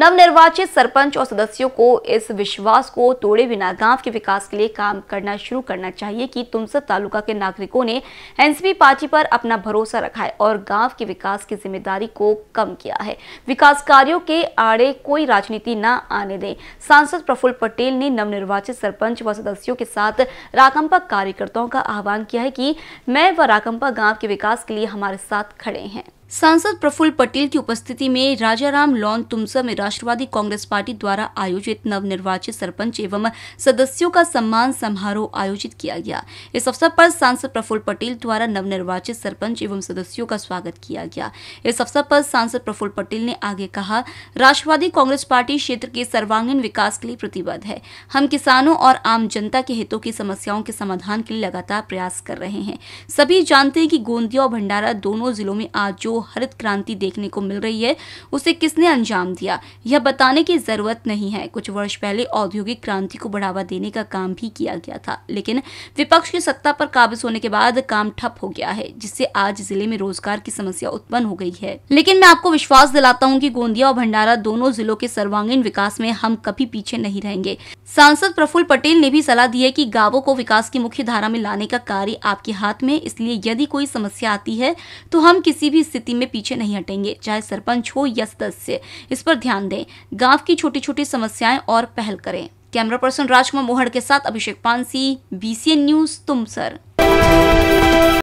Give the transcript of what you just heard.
नवनिर्वाचित सरपंच और सदस्यों को इस विश्वास को तोड़े बिना गाँव के विकास के लिए काम करना शुरू करना चाहिए कि तुमसर तालुका के नागरिकों ने एनसीपी पार्टी पर अपना भरोसा रखा है और गाँव के विकास की ज़िम्मेदारी को कम किया है। विकास कार्यों के आड़े कोई राजनीति न आने दें। सांसद प्रफुल्ल पटेल ने नवनिर्वाचित सरपंच व सदस्यों के साथ राकंपा कार्यकर्ताओं का आह्वान किया है कि मैं व राकंपा गाँव के विकास के लिए हमारे साथ खड़े हैं। सांसद प्रफुल्ल पटेल की उपस्थिति में राजाराम लॉन तुमसा में राष्ट्रवादी कांग्रेस पार्टी द्वारा आयोजित नवनिर्वाचित सरपंच एवं सदस्यों का सम्मान समारोह आयोजित किया गया। इस अवसर पर सांसद प्रफुल्ल पटेल द्वारा नवनिर्वाचित सरपंच एवं सदस्यों का स्वागत किया गया। इस अवसर पर सांसद प्रफुल्ल पटेल ने आगे कहा, राष्ट्रवादी कांग्रेस पार्टी क्षेत्र के सर्वांगीण विकास के लिए प्रतिबद्ध है। हम किसानों और आम जनता के हितों की समस्याओं के समाधान के लिए लगातार प्रयास कर रहे हैं। सभी जानते हैं कि गोंदिया और भंडारा दोनों जिलों में आज जो हरित क्रांति देखने को मिल रही है, उसे किसने अंजाम दिया? यह बताने की ज़रूरत नहीं है। कुछ वर्ष पहले औद्योगिक क्रांति को बढ़ावा देने का काम भी किया गया था, लेकिन विपक्ष की सत्ता पर काबिज होने के बाद काम ठप हो गया है, जिससे आज ज़िले में रोज़गार की समस्या उत्पन्न हो गई है। लेकिन मैं आपको विश्वास दिलाता हूँ की गोंदिया और भंडारा दोनों जिलों के सर्वांगीण विकास में हम कभी पीछे नहीं रहेंगे। सांसद प्रफुल्ल पटेल ने भी सलाह दी है कि गाँवों को विकास की मुख्य धारा में लाने का कार्य आपके हाथ में इसलिए यदि कोई समस्या आती है तो हम किसी भी स्थिति में पीछे नहीं हटेंगे, चाहे सरपंच हो या सदस्य। इस पर ध्यान दें। गाँव की छोटी छोटी समस्याएँ और पहल करें। कैमरा पर्सन राजकुमार मोहड़ के साथ अभिषेक पानसी बीसीएन न्यूज़ तुमसर।